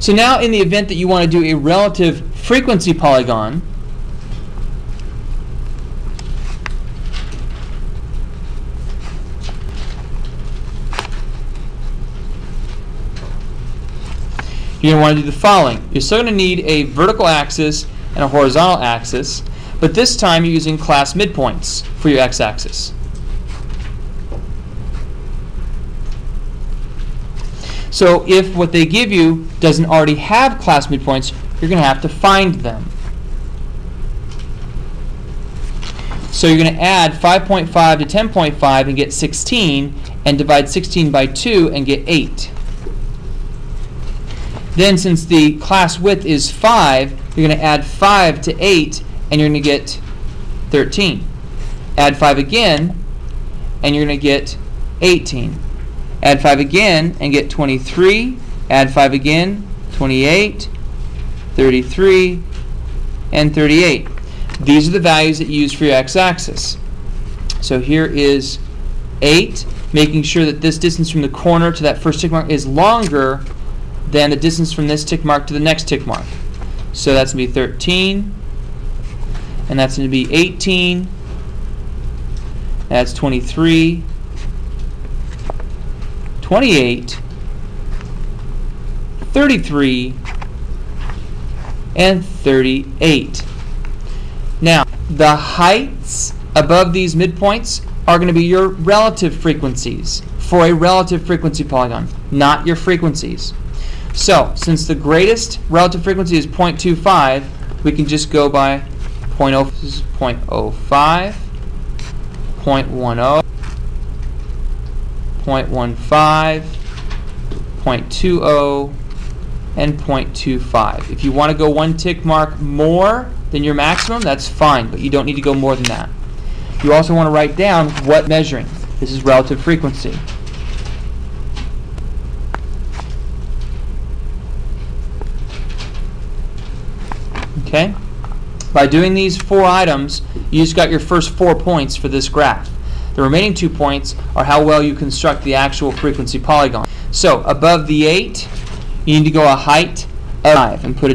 So now in the event that you want to do a relative frequency polygon, you're going to want to do the following. You're still going to need a vertical axis and a horizontal axis, but this time you're using class midpoints for your x-axis. So if what they give you doesn't already have class midpoints, you're going to have to find them. So you're going to add 5.5 to 10.5 and get 16, and divide 16 by 2 and get 8. Then since the class width is 5, you're going to add 5 to 8, and you're going to get 13. Add 5 again, and you're going to get 18. Add 5 again and get 23. Add 5 again, 28, 33, and 38. These are the values that you use for your x-axis. So here is 8, making sure that this distance from the corner to that first tick mark is longer than the distance from this tick mark to the next tick mark. So that's going to be 13, and that's going to be 18, that's 23, 28, 33, and 38. Now, the heights above these midpoints are going to be your relative frequencies for a relative frequency polygon, not your frequencies. So, since the greatest relative frequency is 0.25, we can just go by 0.0, 0.05, 0.10, 0.15, 0.20, and 0.25. If you want to go one tick mark more than your maximum, that's fine, but you don't need to go more than that. You also want to write down what measuring. This is relative frequency. Okay? By doing these four items, you just got your first four points for this graph. The remaining two points are how well you construct the actual frequency polygon. So above the 8, you need to go a height of 5 and put a